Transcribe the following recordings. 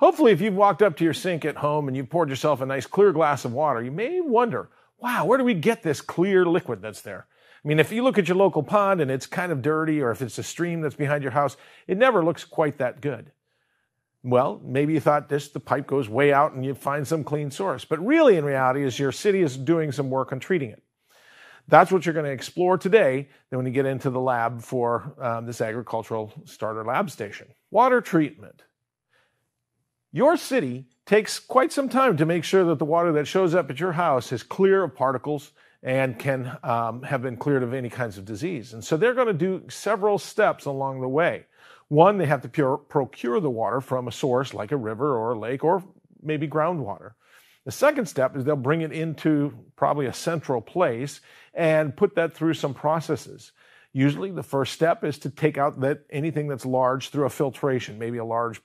Hopefully, if you've walked up to your sink at home and you've poured yourself a nice clear glass of water, you may wonder, wow, where do we get this clear liquid that's there? I mean, if you look at your local pond and it's kind of dirty, or if it's a stream that's behind your house, it never looks quite that good. Well, maybe you thought this, the pipe goes way out and you find some clean source. But really, in reality, is your city is doing some work on treating it. That's what you're going to explore today then when you get into the lab for um, this agricultural starter lab station. Water treatment. Your city takes quite some time to make sure that the water that shows up at your house is clear of particles and can um, have been cleared of any kinds of disease. And so they're going to do several steps along the way. One, they have to pure, procure the water from a source like a river or a lake or maybe groundwater. The second step is they'll bring it into probably a central place and put that through some processes. Usually the first step is to take out that anything that's large through a filtration, maybe a large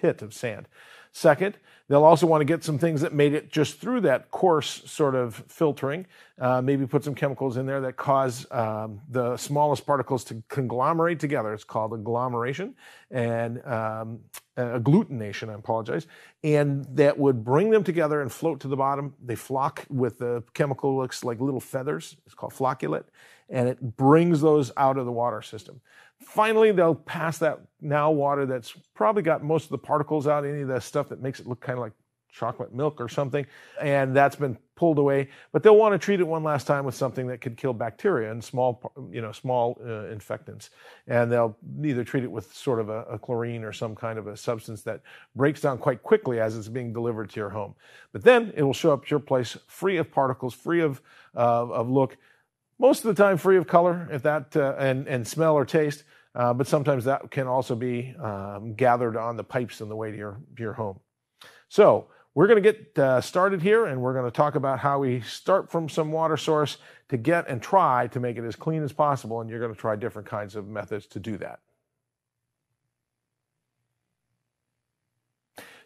pit of sand. Second, they'll also want to get some things that made it just through that coarse sort of filtering. Uh, maybe put some chemicals in there that cause um, the smallest particles to conglomerate together. It's called agglomeration and um, agglutination, I apologize. And that would bring them together and float to the bottom. They flock with the chemical looks like little feathers. It's called flocculate. And it brings those out of the water system. Finally, they'll pass that now water that's probably got most of the particles out, any of the stuff that makes it look kind of like chocolate milk or something, and that's been pulled away. But they'll want to treat it one last time with something that could kill bacteria and small, you know, small uh, infectants. And they'll either treat it with sort of a, a, chlorine or some kind of a substance that breaks down quite quickly as it's being delivered to your home. But then it will show up at your place free of particles, free of uh, of look most of the time free of color, if that uh, and and smell or taste. Uh, but sometimes that can also be um, gathered on the pipes on the way to your your home. So we're going to get uh, started here, and we're going to talk about how we start from some water source to get and try to make it as clean as possible. And you're going to try different kinds of methods to do that.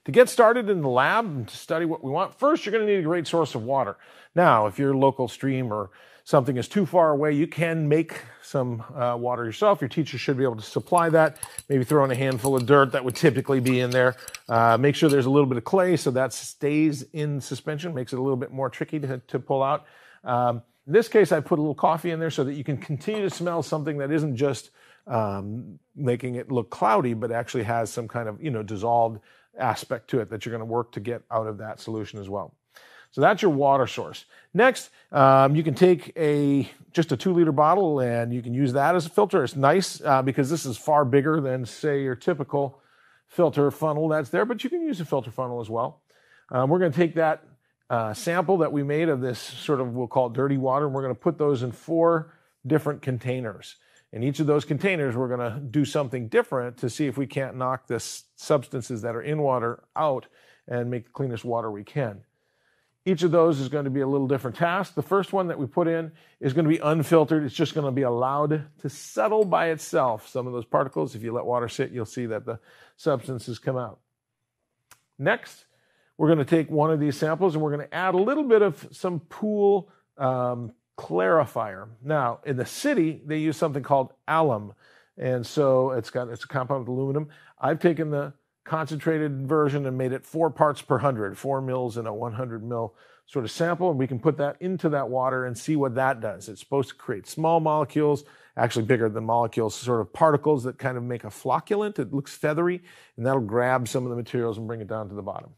To get started in the lab and to study what we want, first you're going to need a great source of water. Now, if your local stream or something is too far away, you can make some uh, water yourself. Your teacher should be able to supply that. Maybe throw in a handful of dirt that would typically be in there. Uh, make sure there's a little bit of clay so that stays in suspension, makes it a little bit more tricky to, to pull out. Um, in this case, I put a little coffee in there so that you can continue to smell something that isn't just um, making it look cloudy, but actually has some kind of you know dissolved aspect to it that you're going to work to get out of that solution as well. So that's your water source. Next, um, you can take a just a two liter bottle and you can use that as a filter. It's nice uh, because this is far bigger than say your typical filter funnel that's there, but you can use a filter funnel as well. Um, we're going to take that uh, sample that we made of this sort of we'll call it dirty water, and we're going to put those in four different containers. In each of those containers, we're going to do something different to see if we can't knock the substances that are in water out and make the cleanest water we can. Each of those is going to be a little different task. The first one that we put in is going to be unfiltered. It's just going to be allowed to settle by itself. Some of those particles, if you let water sit, you'll see that the substances come out. Next, we're going to take one of these samples and we're going to add a little bit of some pool um, clarifier. Now, in the city, they use something called alum. And so it's got it's a compound with aluminum. I've taken the concentrated version and made it four parts per hundred, four mils in a 100 mil sort of sample. And we can put that into that water and see what that does. It's supposed to create small molecules, actually bigger than molecules, sort of particles that kind of make a flocculant. It looks feathery, and that'll grab some of the materials and bring it down to the bottom.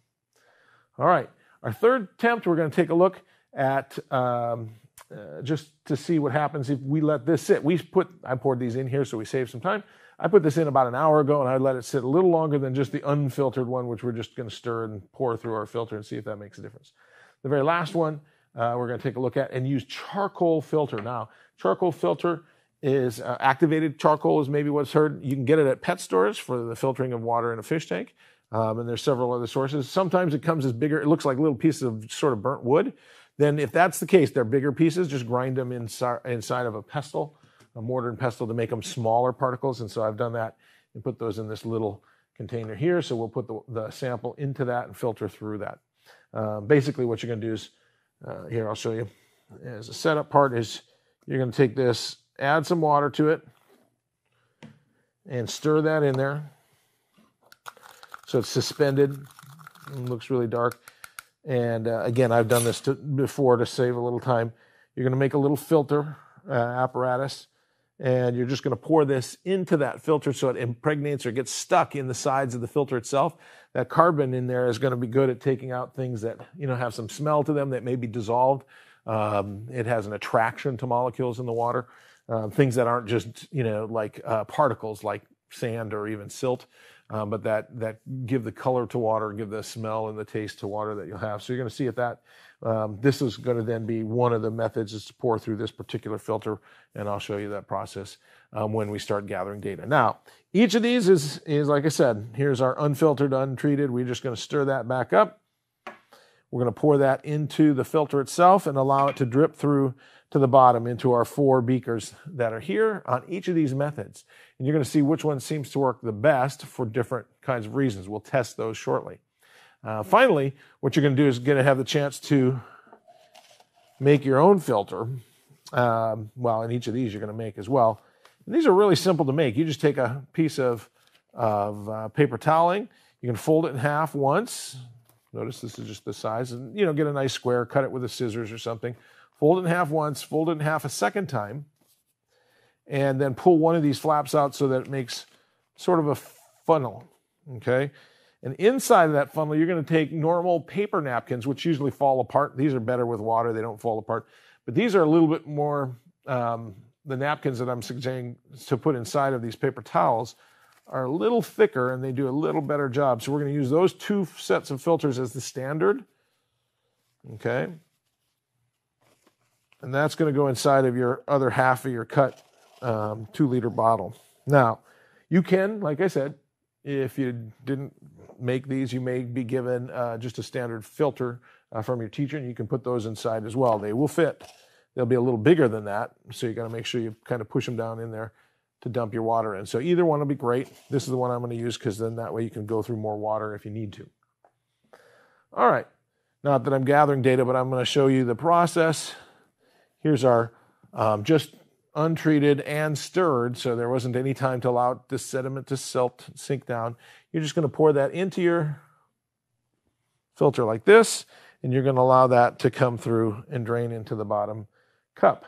All right. Our third attempt, we're going to take a look at um, uh, just to see what happens if we let this sit. We put, I poured these in here so we save some time. I put this in about an hour ago and I let it sit a little longer than just the unfiltered one, which we're just going to stir and pour through our filter and see if that makes a difference. The very last one uh, we're going to take a look at and use charcoal filter. Now, charcoal filter is uh, activated charcoal is maybe what's heard. You can get it at pet stores for the filtering of water in a fish tank. Um, and there's several other sources. Sometimes it comes as bigger, it looks like little pieces of sort of burnt wood. Then if that's the case, they're bigger pieces, just grind them inside, inside of a pestle a mortar and pestle to make them smaller particles. And so I've done that and put those in this little container here. So we'll put the, the sample into that and filter through that. Uh, basically, what you're going to do is uh, here, I'll show you as a setup part is you're going to take this, add some water to it, and stir that in there. So it's suspended. Looks really dark. And uh, again, I've done this to, before to save a little time. You're going to make a little filter uh, apparatus, and you're just going to pour this into that filter so it impregnates or gets stuck in the sides of the filter itself. That carbon in there is going to be good at taking out things that you know have some smell to them that may be dissolved. Um, it has an attraction to molecules in the water, uh, things that aren't just you know like uh, particles like sand or even silt um, but that that give the color to water, give the smell and the taste to water that you'll have. So you're going to see if that. Um, this is going to then be one of the methods is to pour through this particular filter, and I'll show you that process um, when we start gathering data. Now, each of these is is like I said. Here's our unfiltered, untreated. We're just going to stir that back up. We're going to pour that into the filter itself and allow it to drip through to the bottom into our four beakers that are here on each of these methods. And you're going to see which one seems to work the best for different kinds of reasons. We'll test those shortly. Uh, finally, what you're going to do is going to have the chance to make your own filter. Um, well, in each of these you're going to make as well. And these are really simple to make. You just take a piece of, of uh, paper toweling. You can fold it in half once. Notice this is just the size, and you know, get a nice square. Cut it with a scissors or something fold it in half once, fold it in half a second time, and then pull one of these flaps out so that it makes sort of a funnel. Okay. And inside of that funnel, you're going to take normal paper napkins, which usually fall apart. These are better with water, they don't fall apart. But these are a little bit more, um, the napkins that I'm suggesting to put inside of these paper towels are a little thicker and they do a little better job. So we're going to use those two sets of filters as the standard. Okay. And that's going to go inside of your other half of your cut um, two liter bottle. Now, you can, like I said, if you didn't make these, you may be given uh, just a standard filter uh, from your teacher, and you can put those inside as well. They will fit. They'll be a little bigger than that, so you got to make sure you kind of push them down in there to dump your water in. So either one will be great. This is the one I'm going to use because then that way you can go through more water if you need to. All right. Not that I'm gathering data, but I'm going to show you the process Here's our um, just untreated and stirred, so there wasn't any time to allow the sediment to silt, sink down. You're just going to pour that into your filter like this, and you're going to allow that to come through and drain into the bottom cup.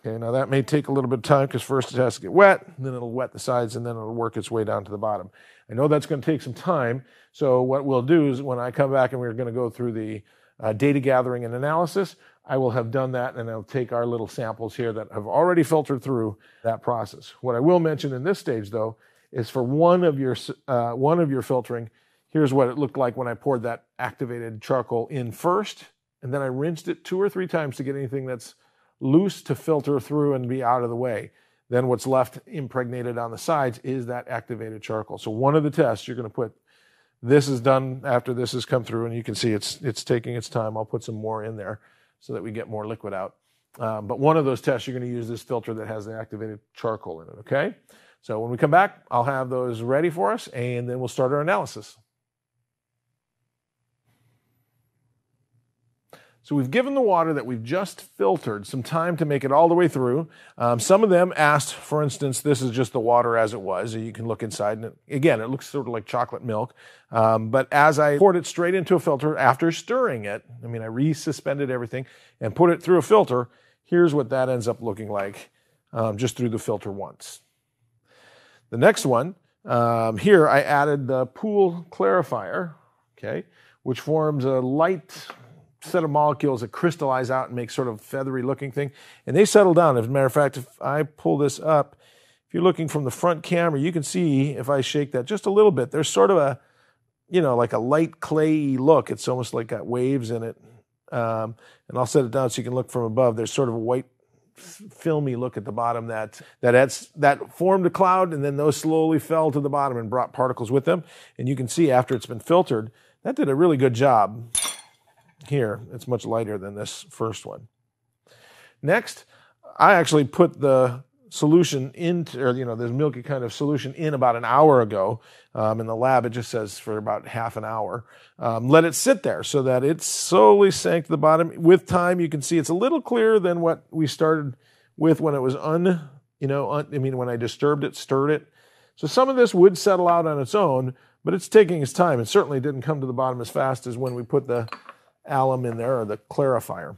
Okay, now that may take a little bit of time because first it has to get wet, then it'll wet the sides, and then it'll work its way down to the bottom. I know that's going to take some time, so what we'll do is when I come back and we're going to go through the uh, data gathering and analysis, I will have done that and I'll take our little samples here that have already filtered through that process. What I will mention in this stage though is for one of your uh, one of your filtering, here's what it looked like when I poured that activated charcoal in first, and then I rinsed it two or three times to get anything that's loose to filter through and be out of the way. Then what's left impregnated on the sides is that activated charcoal. So one of the tests you're going to put this is done after this has come through, and you can see it's it's taking its time. I'll put some more in there so that we get more liquid out. Um, but one of those tests, you're going to use this filter that has the activated charcoal in it, okay? So when we come back, I'll have those ready for us, and then we'll start our analysis. So we've given the water that we've just filtered some time to make it all the way through. Um, some of them asked, for instance, this is just the water as it was. You can look inside, and it, again, it looks sort of like chocolate milk. Um, but as I poured it straight into a filter after stirring it, I mean, I resuspended everything and put it through a filter. Here's what that ends up looking like um, just through the filter once. The next one, um, here I added the pool clarifier, okay, which forms a light set of molecules that crystallize out and make sort of feathery looking thing. And they settle down. As a matter of fact, if I pull this up, if you're looking from the front camera, you can see if I shake that just a little bit, there's sort of a, you know, like a light clayy look. It's almost like got waves in it. Um, and I'll set it down so you can look from above. There's sort of a white filmy look at the bottom that that that formed a cloud and then those slowly fell to the bottom and brought particles with them. And you can see after it's been filtered, that did a really good job. Here, it's much lighter than this first one. Next, I actually put the solution into, or, you know, this milky kind of solution in about an hour ago. Um, in the lab, it just says for about half an hour. Um, let it sit there so that it slowly sank to the bottom. With time, you can see it's a little clearer than what we started with when it was un, you know, un, I mean, when I disturbed it, stirred it. So some of this would settle out on its own, but it's taking its time. It certainly didn't come to the bottom as fast as when we put the alum in there or the clarifier.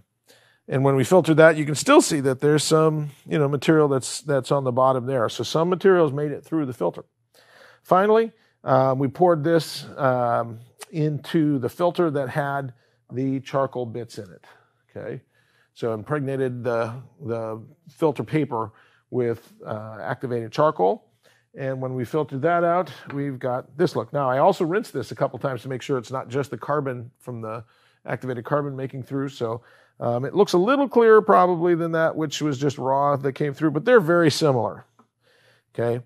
And when we filtered that, you can still see that there's some, you know, material that's that's on the bottom there. So some materials made it through the filter. Finally, uh, we poured this um, into the filter that had the charcoal bits in it. Okay, so impregnated the the filter paper with uh, activated charcoal. And when we filtered that out, we've got this look. Now, I also rinsed this a couple times to make sure it's not just the carbon from the activated carbon making through. So um, it looks a little clearer probably than that, which was just raw that came through, but they're very similar. Okay.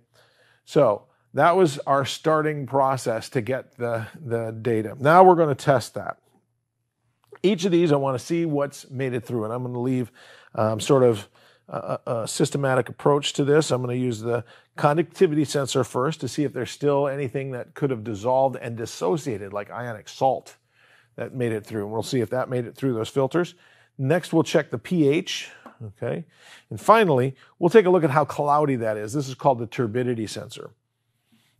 So that was our starting process to get the, the data. Now we're going to test that. Each of these, I want to see what's made it through, and I'm going to leave um, sort of a, a, systematic approach to this. I'm going to use the conductivity sensor first to see if there's still anything that could have dissolved and dissociated, like ionic salt, that made it through. And we'll see if that made it through those filters. Next, we'll check the pH, okay? And finally, we'll take a look at how cloudy that is. This is called the turbidity sensor.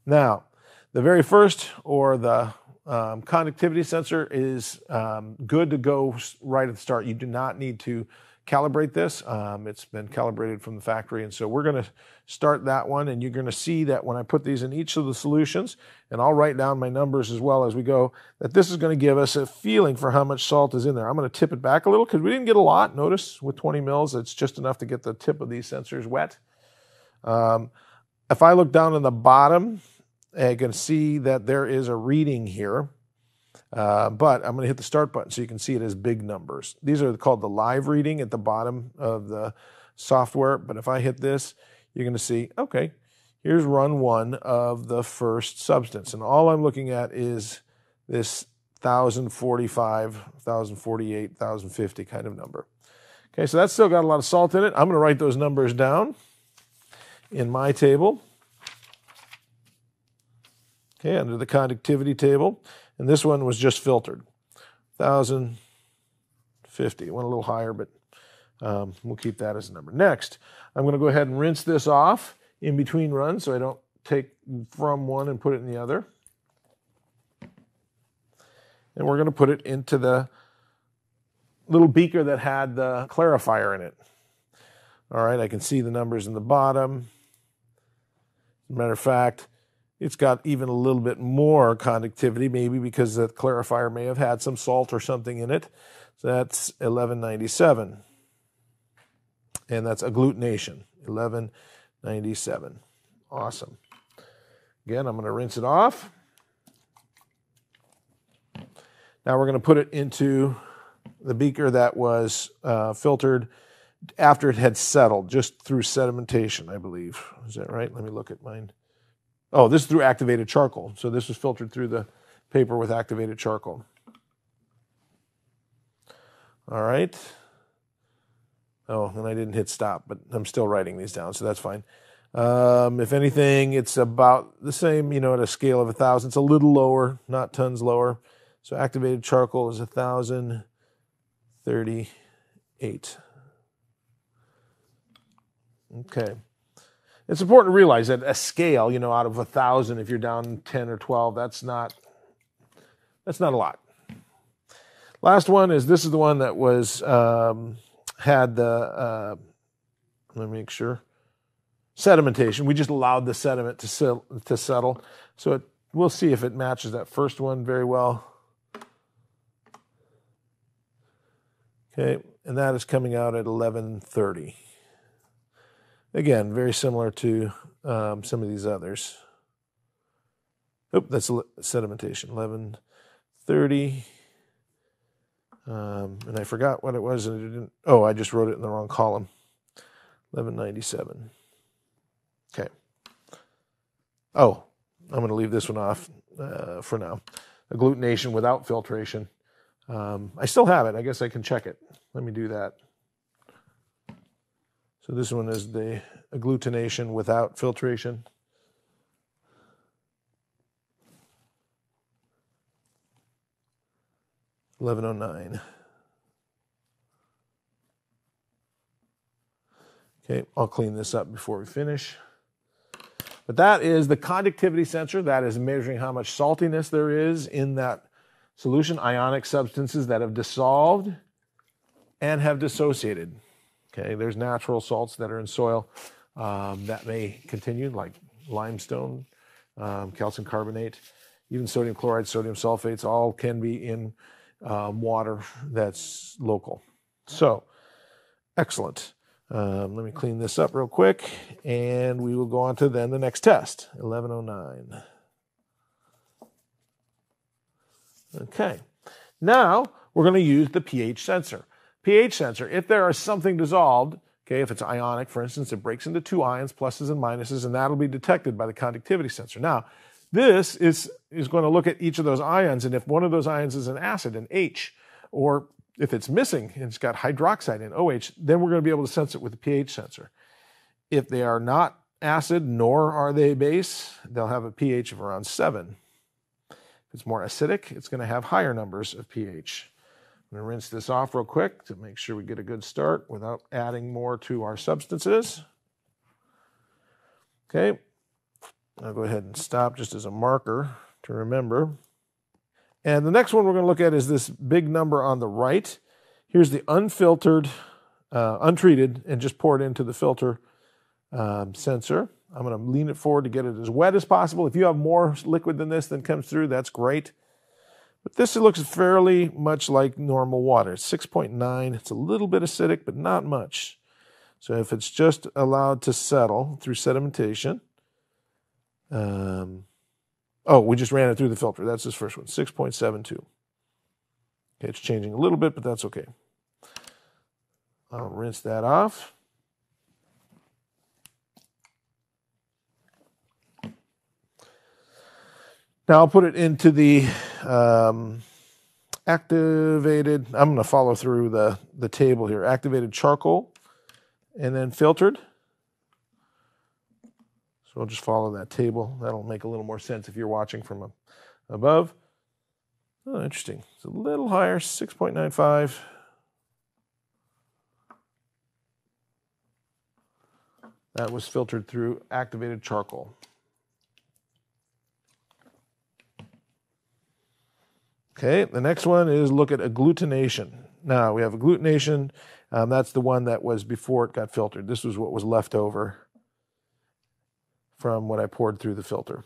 Now, the very first, or the um, conductivity sensor, is um, good to go right at the start. You do not need to calibrate this. Um, it's been calibrated from the factory. And so we're going to start that one. And you're going to see that when I put these in each of the solutions, and I'll write down my numbers as well as we go, that this is going to give us a feeling for how much salt is in there. I'm going to tip it back a little because we didn't get a lot. Notice with 20 mils, it's just enough to get the tip of these sensors wet. Um, if I look down in the bottom, I can see that there is a reading here. Uh, but I'm going to hit the start button so you can see it as big numbers. These are called the live reading at the bottom of the software. But if I hit this, you're going to see, okay, here's run one of the first substance. And all I'm looking at is this 1045, 1048, 1050 kind of number. Okay, so that's still got a lot of salt in it. I'm going to write those numbers down in my table. Okay, under the conductivity table. And this one was just filtered. 1,050. It went a little higher, but um, we'll keep that as a number. Next, I'm going to go ahead and rinse this off in between runs so I don't take from one and put it in the other. And we're going to put it into the little beaker that had the clarifier in it. All right, I can see the numbers in the bottom. As a matter of fact, it's got even a little bit more conductivity, maybe because the clarifier may have had some salt or something in it. So that's 1197. And that's agglutination, 1197. Awesome. Again, I'm going to rinse it off. Now we're going to put it into the beaker that was uh, filtered after it had settled, just through sedimentation, I believe. Is that right? Let me look at mine. Oh, this is through activated charcoal. So this was filtered through the paper with activated charcoal. All right. Oh, and I didn't hit stop, but I'm still writing these down, so that's fine. Um, if anything, it's about the same, you know, at a scale of a thousand. It's a little lower, not tons lower. So activated charcoal is a thousand thirty-eight. Okay it's important to realize that a scale, you know, out of a thousand, if you're down 10 or 12, that's not, that's not a lot. Last one is this is the one that was, um, had the, uh, let me make sure, sedimentation. We just allowed the sediment to, to settle. So it, we'll see if it matches that first one very well. Okay, and that is coming out at 1130. Again, very similar to um, some of these others. Oh, that's sedimentation. 1130. Um, and I forgot what it was, and it didn't. Oh, I just wrote it in the wrong column. 1197. Okay. Oh, I'm going to leave this one off uh, for now. Agglutination without filtration. Um, I still have it. I guess I can check it. Let me do that. So this one is the agglutination without filtration. Eleven oh nine. Okay, I'll clean this up before we finish. But that is the conductivity sensor. That is measuring how much saltiness there is in that solution, ionic substances that have dissolved and have dissociated. Okay, there's natural salts that are in soil um, that may continue, like limestone, um, calcium carbonate, even sodium chloride, sodium sulfates, all can be in um, water that's local. So, excellent. Um, let me clean this up real quick, and we will go on to then the next test, 1109. Okay, now we're going to use the pH sensor. pH sensor, if there is something dissolved, okay, if it's ionic, for instance, it breaks into two ions, pluses and minuses, and that'll be detected by the conductivity sensor. Now, this is, is going to look at each of those ions, and if one of those ions is an acid, an H, or if it's missing and it's got hydroxide in OH, then we're going to be able to sense it with the pH sensor. If they are not acid nor are they base, they'll have a pH of around 7. If it's more acidic, it's going to have higher numbers of pH. I'm going to rinse this off real quick to make sure we get a good start without adding more to our substances. Okay, I'll go ahead and stop just as a marker to remember. And the next one we're going to look at is this big number on the right. Here's the unfiltered, uh, untreated, and just pour it into the filter um, sensor. I'm going to lean it forward to get it as wet as possible. If you have more liquid than this that comes through, that's great. But this looks fairly much like normal water. It's 6.9. It's a little bit acidic, but not much. So if it's just allowed to settle through sedimentation, um, Oh, we just ran it through the filter. That's this first one, 6.72. Okay, it's changing a little bit, but that's okay. I'll rinse that off. Now I'll put it into the um, activated, I'm going to follow through the, the table here, activated charcoal and then filtered. So I'll just follow that table. That'll make a little more sense if you're watching from above. Oh, interesting. It's a little higher, 6.95. That was filtered through activated charcoal. Okay, the next one is look at agglutination. Now we have agglutination. Um, that's the one that was before it got filtered. This was what was left over from what I poured through the filter.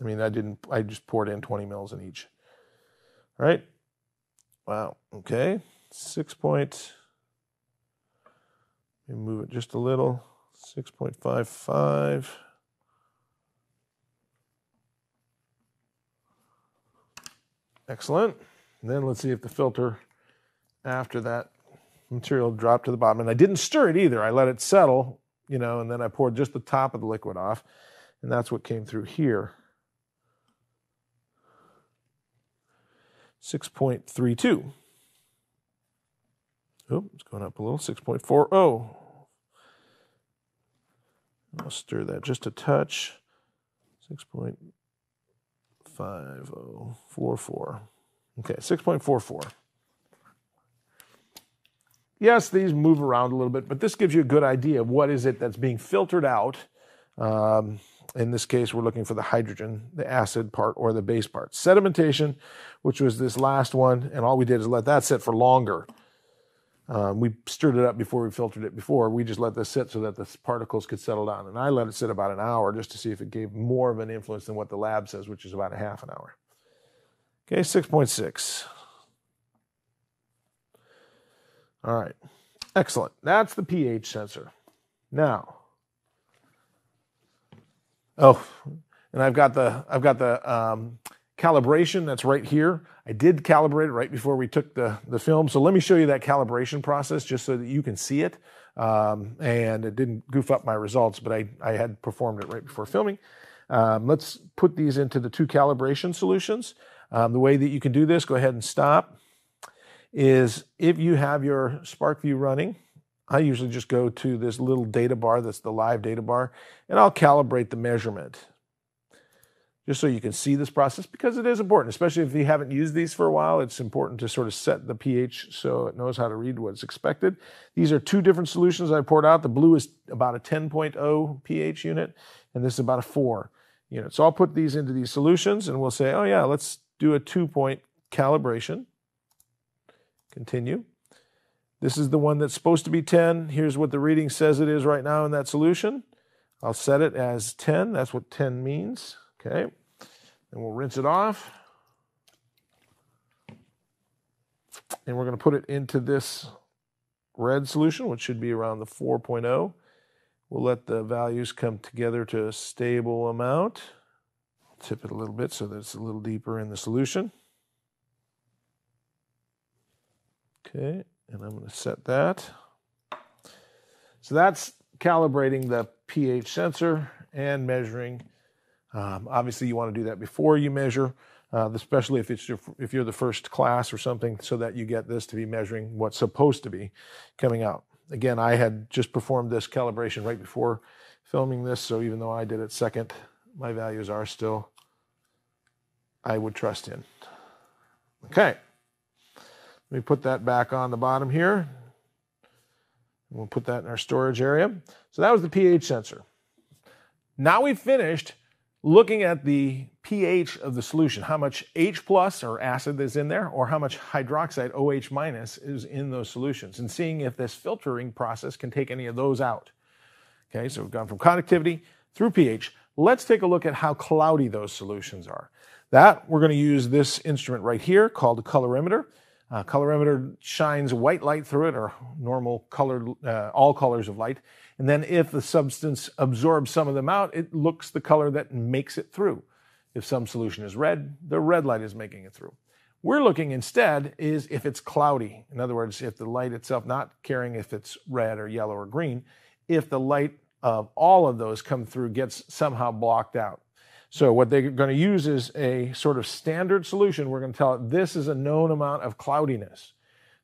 I mean, I didn't, I just poured in 20 mils in each. All right. Wow. Okay. Six point, let me move it just a little. 6.55. Excellent. And then let's see if the filter after that material dropped to the bottom. And I didn't stir it either. I let it settle you know, and then I poured just the top of the liquid off, and that's what came through here. 6.32. Oh, it's going up a little, 6.40. I'll stir that just a touch. 6.5044. Okay, 6.44 yes, these move around a little bit, but this gives you a good idea of what is it that's being filtered out. Um, in this case, we're looking for the hydrogen, the acid part, or the base part. Sedimentation, which was this last one, and all we did is let that sit for longer. Um, we stirred it up before we filtered it before. We just let this sit so that the particles could settle down. And I let it sit about an hour just to see if it gave more of an influence than what the lab says, which is about a half an hour. Okay, 6.6. All right. Excellent. That's the pH sensor. Now, oh, and I've got the I've got the um, calibration that's right here. I did calibrate it right before we took the the film. So let me show you that calibration process just so that you can see it. Um, and it didn't goof up my results, but I I had performed it right before filming. Um, let's put these into the two calibration solutions. Um, the way that you can do this, go ahead and stop is if you have your SPARKvue running, I usually just go to this little data bar that's the live data bar, and I'll calibrate the measurement. Just so you can see this process because it is important, especially if you haven't used these for a while. It's important to sort of set the pH so it knows how to read what's expected. These are two different solutions I poured out. The blue is about a 10.0 pH unit, and this is about a 4 unit. So I'll put these into these solutions and we'll say, oh yeah, let's do a two point calibration. Continue. This is the one that's supposed to be 10. Here's what the reading says it is right now in that solution. I'll set it as 10. That's what 10 means. Okay. And we'll rinse it off. And we're going to put it into this red solution, which should be around the 4.0. We'll let the values come together to a stable amount. Tip it a little bit so that it's a little deeper in the solution. Okay, and I'm going to set that. So that's calibrating the pH sensor and measuring. Um, obviously, you want to do that before you measure, uh, especially if it's your, if you're the first class or something, so that you get this to be measuring what's supposed to be coming out. Again, I had just performed this calibration right before filming this, so even though I did it second, my values are still I would trust in. Okay. Let me put that back on the bottom here. We'll put that in our storage area. So that was the pH sensor. Now we've finished looking at the pH of the solution, how much H plus or acid is in there, or how much hydroxide OH minus is in those solutions, and seeing if this filtering process can take any of those out. Okay, so we've gone from conductivity through pH. Let's take a look at how cloudy those solutions are. That we're going to use this instrument right here called a colorimeter. Uh, colorimeter shines white light through it, or normal colored, uh, all colors of light. And then if the substance absorbs some of them out, it looks the color that makes it through. If some solution is red, the red light is making it through. We're looking instead is if it's cloudy. In other words, if the light itself, not caring if it's red or yellow or green, if the light of all of those come through gets somehow blocked out. So what they're going to use is a sort of standard solution. We're going to tell it this is a known amount of cloudiness.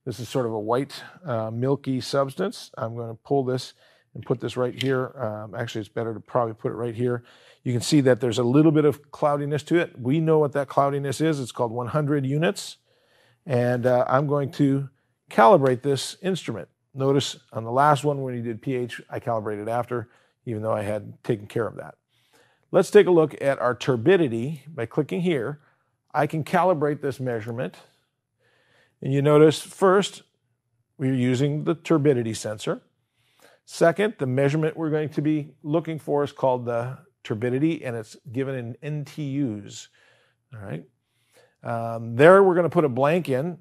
This is sort of a white, uh, milky substance. I'm going to pull this and put this right here. Um, actually, it's better to probably put it right here. You can see that there's a little bit of cloudiness to it. We know what that cloudiness is. It's called 100 units. And uh, I'm going to calibrate this instrument. Notice on the last one when you did pH, I calibrated after, even though I had taken care of that. Let's take a look at our turbidity by clicking here. I can calibrate this measurement. And you notice first, we're using the turbidity sensor. Second, the measurement we're going to be looking for is called the turbidity, and it's given in NTUs. All right. Um, there, we're going to put a blank in.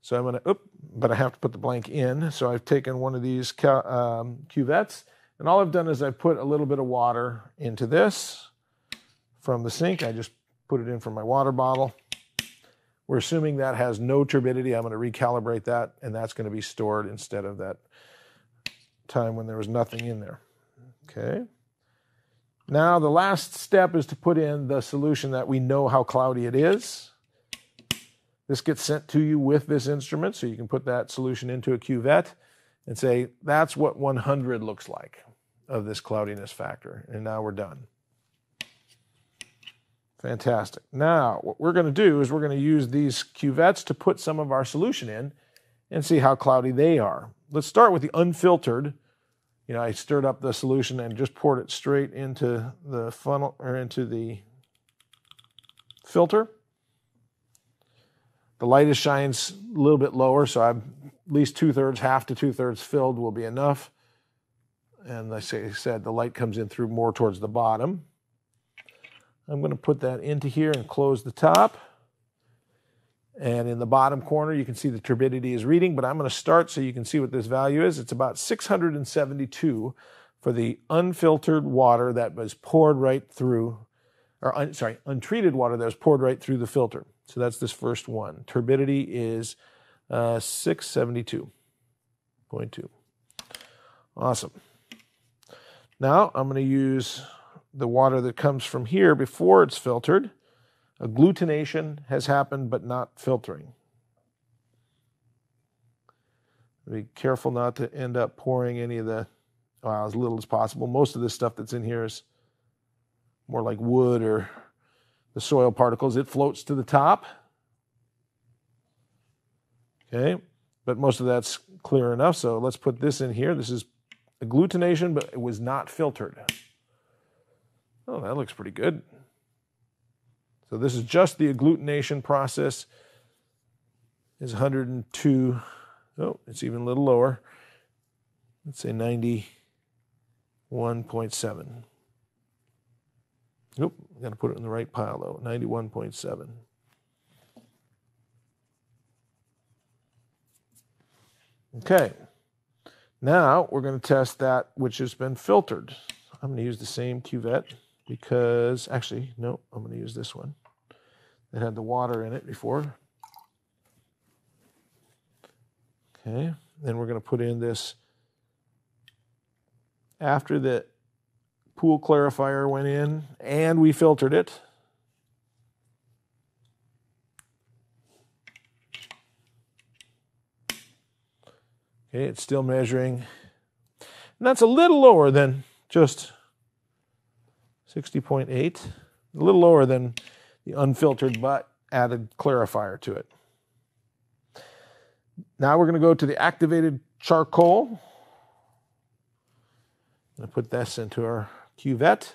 So I'm going to, oop, but I have to put the blank in. So I've taken one of these um, cuvettes and all I've done is I've put a little bit of water into this from the sink. I just put it in from my water bottle. We're assuming that has no turbidity. I'm going to recalibrate that, and that's going to be stored instead of that time when there was nothing in there. Okay. Now, the last step is to put in the solution that we know how cloudy it is. This gets sent to you with this instrument, so you can put that solution into a cuvette and say, that's what 100 looks like of this cloudiness factor. And now we're done. Fantastic. Now, what we're going to do is we're going to use these cuvettes to put some of our solution in and see how cloudy they are. Let's start with the unfiltered. You know, I stirred up the solution and just poured it straight into the funnel or into the filter. The light is shines a little bit lower, so I'm at least two thirds, half to two thirds filled will be enough. And like I said, the light comes in through more towards the bottom. I'm going to put that into here and close the top. And in the bottom corner, you can see the turbidity is reading, but I'm going to start so you can see what this value is. It's about 672 for the unfiltered water that was poured right through, or un, sorry, untreated water that was poured right through the filter. So that's this first one. Turbidity is uh, 672.2. Awesome. Now I'm going to use the water that comes from here before it's filtered. Agglutination has happened, but not filtering. Be careful not to end up pouring any of the, well, as little as possible. Most of this stuff that's in here is more like wood or the soil particles, it floats to the top. Okay, but most of that's clear enough. So let's put this in here. This is agglutination, but it was not filtered. Oh, that looks pretty good. So this is just the agglutination process. Is 102. Oh, it's even a little lower. Let's say 91.7. Nope, I got to put it in the right pile though. 91.7. Okay. Now we're going to test that which has been filtered. I'm going to use the same cuvette because actually, no, I'm going to use this one. It had the water in it before. Okay, then we're going to put in this after the pool clarifier went in and we filtered it. Okay, it's still measuring. And that's a little lower than just 60.8, a little lower than the unfiltered but added clarifier to it. Now we're going to go to the activated charcoal. I'm going to put this into our cuvette.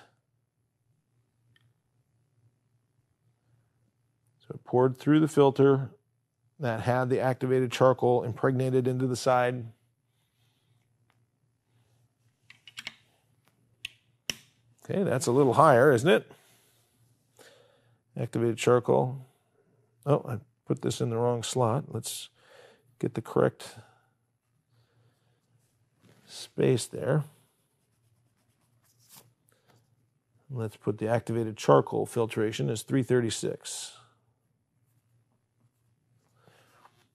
So it poured through the filter that had the activated charcoal impregnated into the side. Okay, that's a little higher, isn't it? Activated charcoal. Oh, I put this in the wrong slot. Let's get the correct space there. Let's put the activated charcoal filtration as 336.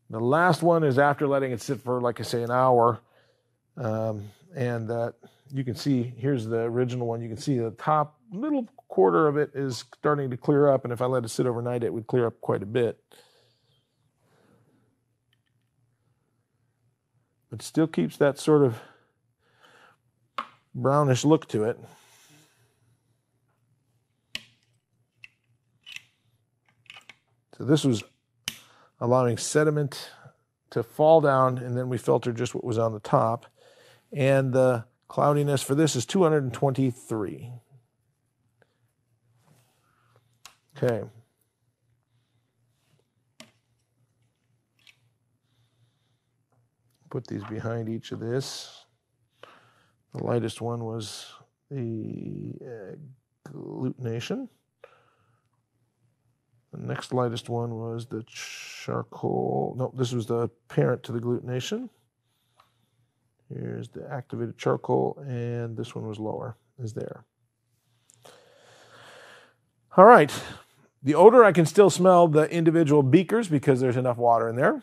The last one is after letting it sit for, like I say, an hour. Um, and uh, you can see, here's the original one. You can see the top little quarter of it is starting to clear up. And if I let it sit overnight, it would clear up quite a bit. But still keeps that sort of brownish look to it. So this was allowing sediment to fall down, and then we filtered just what was on the top. And the cloudiness for this is 223. Okay. Put these behind each of this. The lightest one was the agglutination. The next lightest one was the charcoal. No, this was the parent to the agglutination. Here's the activated charcoal, and this one was lower, is there. All right. The odor, I can still smell the individual beakers because there's enough water in there.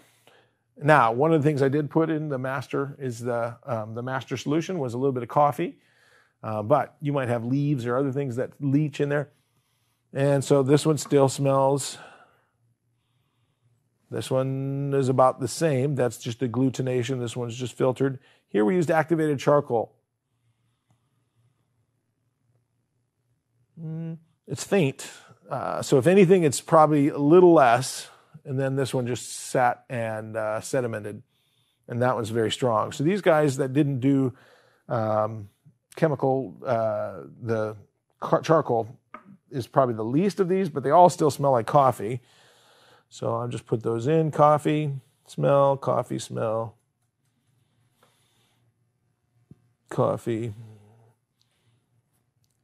Now, one of the things I did put in the master is the, um, the master solution was a little bit of coffee, uh, but you might have leaves or other things that leach in there. And so this one still smells. This one is about the same. That's just the agglutination. This one's just filtered. Here we used activated charcoal. Mm, it's faint. Uh, so if anything, it's probably a little less. And then this one just sat and uh, sedimented. And that one's very strong. So these guys that didn't do um, chemical, uh, the charcoal is probably the least of these, but they all still smell like coffee. So I'll just put those in coffee, smell, coffee, smell, coffee.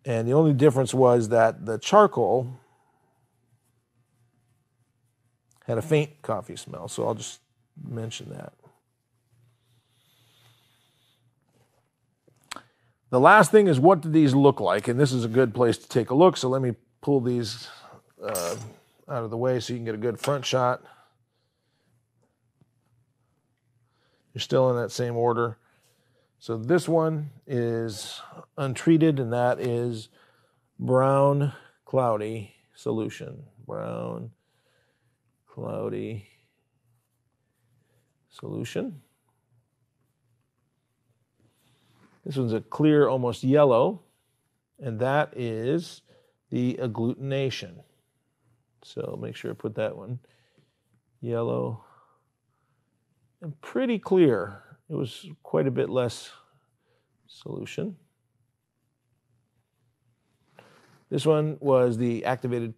And the only difference was that the charcoal had a faint coffee smell. So I'll just mention that. The last thing is what do these look like? And this is a good place to take a look. So let me pull these uh, out of the way so you can get a good front shot. You're still in that same order. So this one is untreated, and that is brown cloudy solution. Brown cloudy solution. This one's a clear, almost yellow, and that is the agglutination. So make sure I put that one yellow and pretty clear. It was quite a bit less solution. This one was the activated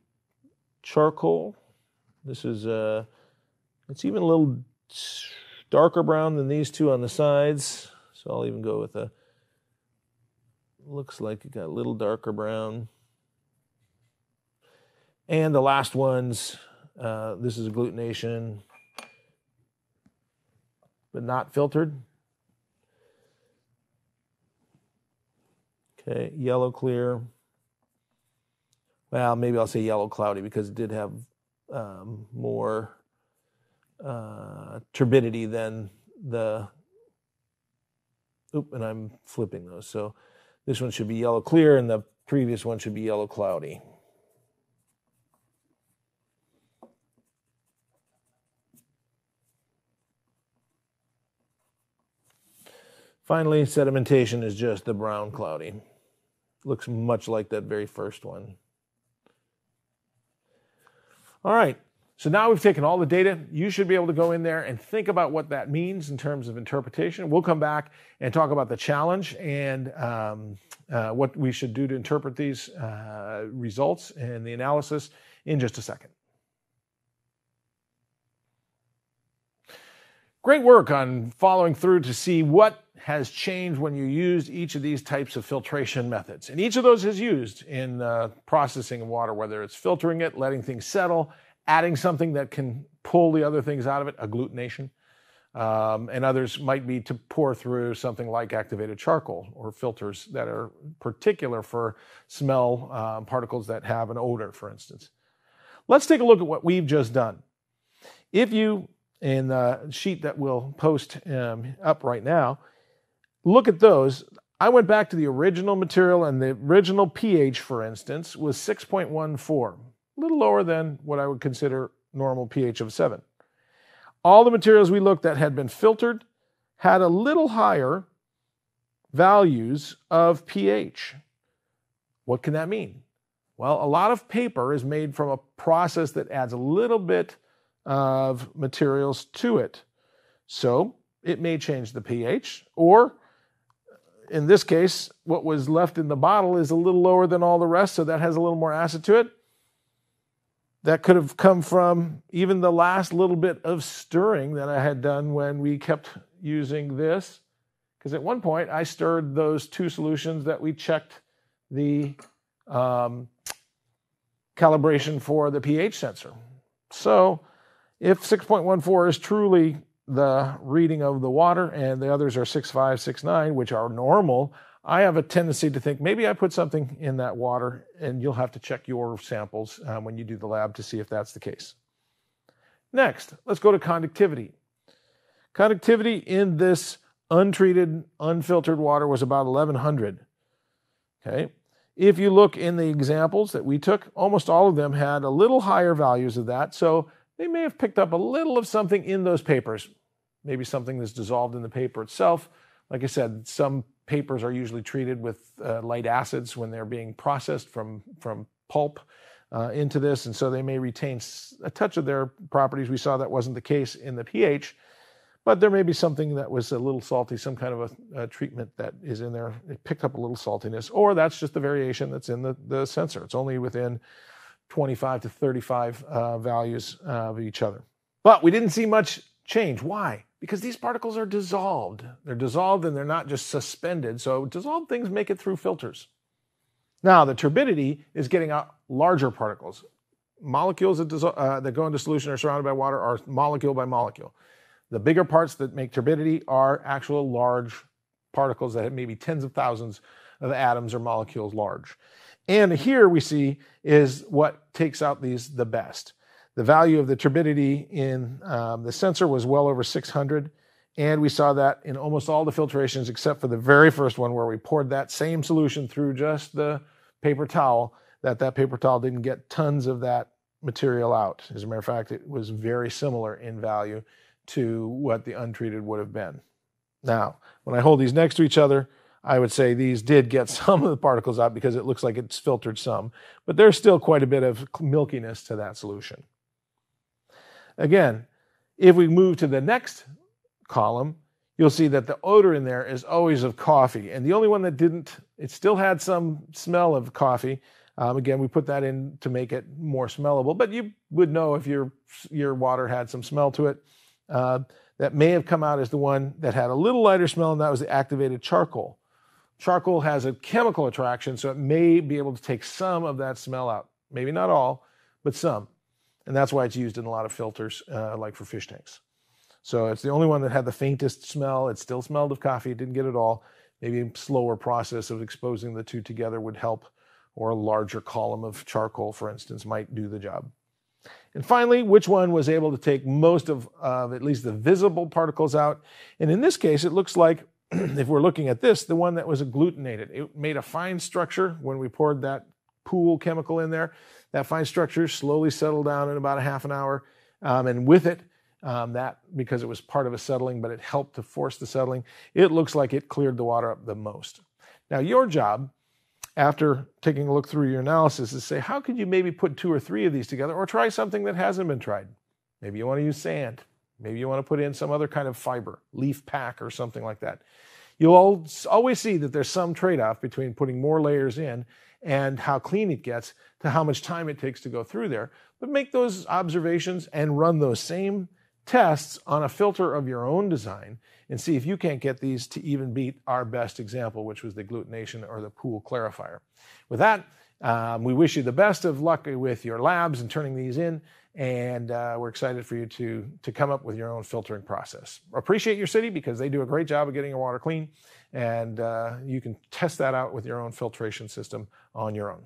charcoal. This is uh, it's even a little darker brown than these two on the sides. So I'll even go with a, looks like it got a little darker brown. And the last ones, uh, this is agglutination, but not filtered. Okay, yellow clear. Well, maybe I'll say yellow cloudy because it did have um, more uh, turbidity than the. Oop, and I'm flipping those. So this one should be yellow clear, and the previous one should be yellow cloudy. Finally, sedimentation is just the brown cloudy. Looks much like that very first one. All right, so now we've taken all the data. You should be able to go in there and think about what that means in terms of interpretation. We'll come back and talk about the challenge and um, uh, what we should do to interpret these uh, results and the analysis in just a second. Great work on following through to see what has changed when you use each of these types of filtration methods. And each of those is used in uh, processing of water, whether it's filtering it, letting things settle, adding something that can pull the other things out of it, agglutination. Um, and others might be to pour through something like activated charcoal or filters that are particular for smell uh, particles that have an odor, for instance. Let's take a look at what we've just done. If you, in the sheet that we'll post um, up right now, look at those, I went back to the original material and the original pH, for instance, was 6.14 a little lower than what I would consider normal pH of 7. All the materials we looked at had been filtered, had a little higher values of pH. What can that mean? Well, a lot of paper is made from a process that adds a little bit of materials to it. So it may change the pH, or in this case, what was left in the bottle is a little lower than all the rest, so that has a little more acid to it that could have come from even the last little bit of stirring that I had done when we kept using this. Because at one point I stirred those two solutions that we checked the um, calibration for the pH sensor. So if 6.14 is truly the reading of the water and the others are 6.5, 6.9, which are normal, I have a tendency to think maybe I put something in that water, and you'll have to check your samples um, when you do the lab to see if that's the case. Next, let's go to conductivity. Conductivity in this untreated, unfiltered water was about 1100. Okay. If you look in the examples that we took, almost all of them had a little higher values of that. So they may have picked up a little of something in those papers, maybe something that's dissolved in the paper itself. Like I said, some papers are usually treated with uh, light acids when they're being processed from, from pulp uh, into this, and so they may retain a touch of their properties. We saw that wasn't the case in the pH, but there may be something that was a little salty, some kind of a, a treatment that is in there. It picked up a little saltiness, or that's just the variation that's in the, the sensor. It's only within 25 to 35 uh, values of each other. But we didn't see much change. Why? because these particles are dissolved. They're dissolved and they're not just suspended. So dissolved things make it through filters. Now, the turbidity is getting out larger particles. Molecules that, dissol- uh, that go into solution are surrounded by water are molecule by molecule. The bigger parts that make turbidity are actual large particles that have maybe tens of thousands of atoms or molecules large. And here we see is what takes out these the best. The value of the turbidity in um, the sensor was well over 600. And we saw that in almost all the filtrations except for the very first one where we poured that same solution through just the paper towel, that that paper towel didn't get tons of that material out. As a matter of fact, it was very similar in value to what the untreated would have been. Now, when I hold these next to each other, I would say these did get some of the particles out because it looks like it's filtered some, but there's still quite a bit of milkiness to that solution. Again, if we move to the next column, you'll see that the odor in there is always of coffee. And the only one that didn't, it still had some smell of coffee. Um, again, we put that in to make it more smellable, but you would know if your, your water had some smell to it. Uh, that may have come out as the one that had a little lighter smell, and that was the activated charcoal. Charcoal has a chemical attraction, so it may be able to take some of that smell out. Maybe not all, but some. And that's why it's used in a lot of filters, uh, like for fish tanks. So it's the only one that had the faintest smell. It still smelled of coffee. It didn't get it all. Maybe a slower process of exposing the two together would help, or a larger column of charcoal, for instance, might do the job. And finally, which one was able to take most of, of at least the visible particles out? And in this case, it looks like, if we're looking at this, the one that was agglutinated. It made a fine structure when we poured that pool chemical in there. That fine structure slowly settled down in about a half an hour. Um, and with it, um, that because it was part of a settling, but it helped to force the settling. It looks like it cleared the water up the most. Now, your job after taking a look through your analysis is say, how could you maybe put two or three of these together or try something that hasn't been tried? Maybe you want to use sand. Maybe you want to put in some other kind of fiber, leaf pack or something like that. You'll always see that there's some trade off between putting more layers in and how clean it gets to how much time it takes to go through there. But make those observations and run those same tests on a filter of your own design and see if you can't get these to even beat our best example, which was the agglutination or the pool clarifier. With that, um, we wish you the best of luck with your labs and turning these in, and uh, we're excited for you to, to come up with your own filtering process. Appreciate your city because they do a great job of getting your water clean, and uh, you can test that out with your own filtration system on your own.